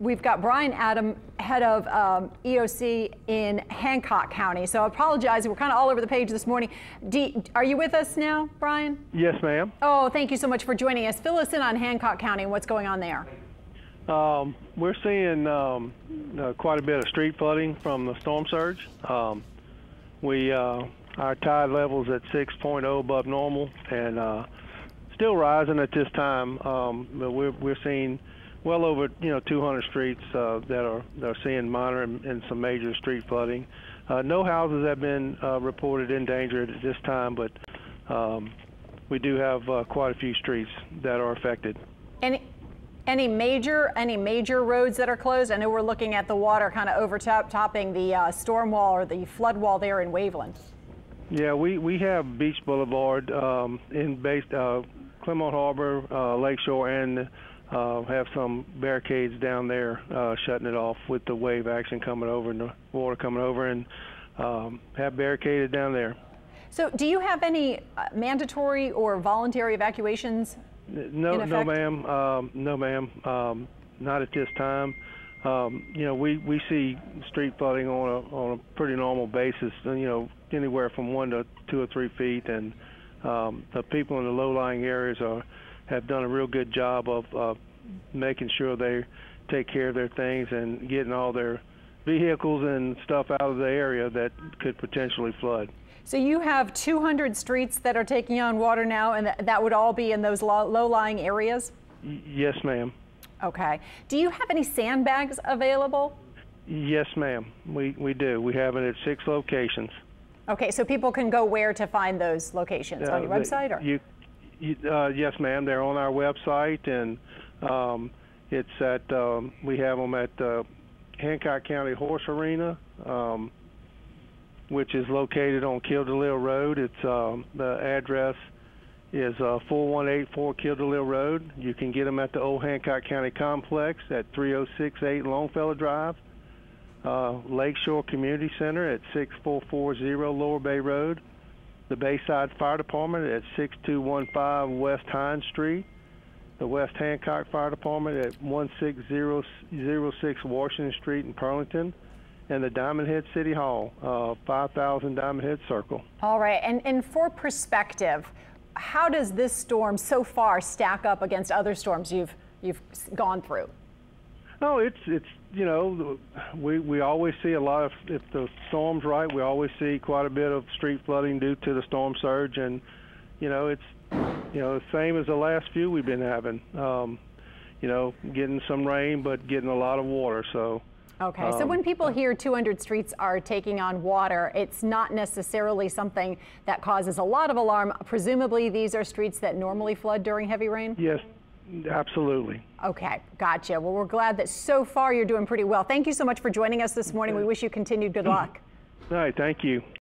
We've got Brian Adam, head of um, EOC in Hancock County. So I apologize, we're kind of all over the page this morning. D, are you with us now, Brian? Yes, ma'am. Oh, thank you so much for joining us. Fill us in on Hancock County and what's going on there. Um, we're seeing um, uh, quite a bit of street flooding from the storm surge. Um, we uh, our tide levels at 6.0 above normal and uh, still rising at this time. Um, but we're we're seeing well over you know 200 streets uh, that are that are seeing minor and, and some major street flooding. Uh, no houses have been uh, reported endangered at this time, but um, we do have uh, quite a few streets that are affected. Any any major any major roads that are closed? I know we're looking at the water kind of overtopping the uh, storm wall or the flood wall there in Waveland. Yeah, we, we have Beach Boulevard um, in based uh, Clermont Harbor, uh, Lakeshore, and uh, have some barricades down there uh, shutting it off with the wave action coming over and the water coming over, and um, have barricaded down there. So, do you have any uh, mandatory or voluntary evacuations? No, no, ma'am. Um, no, ma'am. Um, not at this time. Um, you know, we, we see street flooding on a on a pretty normal basis. You know, anywhere from one to two or three feet, and um, the people in the low-lying areas are have done a real good job of uh, making sure they take care of their things and getting all their vehicles and stuff out of the area that could potentially flood. So you have 200 streets that are taking on water now, and that would all be in those low-lying areas? Yes, ma'am. Okay. Do you have any sandbags available? Yes, ma'am. We, we do. We have it at six locations. Okay, so people can go where to find those locations? Uh, on your website? Or? You, you, uh, yes, ma'am. They're on our website, and um, it's at, um, we have them at uh, Hancock County Horse Arena, um, which is located on Kiln-Delisle Road. It's um, the address is uh, 4184 Kiln-Delisle Road. You can get them at the Old Hancock County Complex at 3068 Longfellow Drive. Uh, Lakeshore Community Center at 6440 Lower Bay Road. The Bayside Fire Department at 6215 West Hines Street. The West Hancock Fire Department at 16006 Washington Street in Pearlington and the Diamondhead City Hall, uh, 5000 Diamondhead Circle. All right, and, and for perspective, how does this storm so far stack up against other storms you've you've gone through? No, it's it's you know we we always see a lot of if the storm's right, we always see quite a bit of street flooding due to the storm surge, and you know it's you know the same as the last few we've been having. Um, you know, getting some rain, but getting a lot of water. So Okay, um, so when people hear 200 streets are taking on water, it's not necessarily something that causes a lot of alarm. Presumably, these are streets that normally flood during heavy rain? Yes, absolutely. Okay, gotcha. Well, we're glad that so far you're doing pretty well. Thank you so much for joining us this morning. We wish you continued good luck. All right, thank you.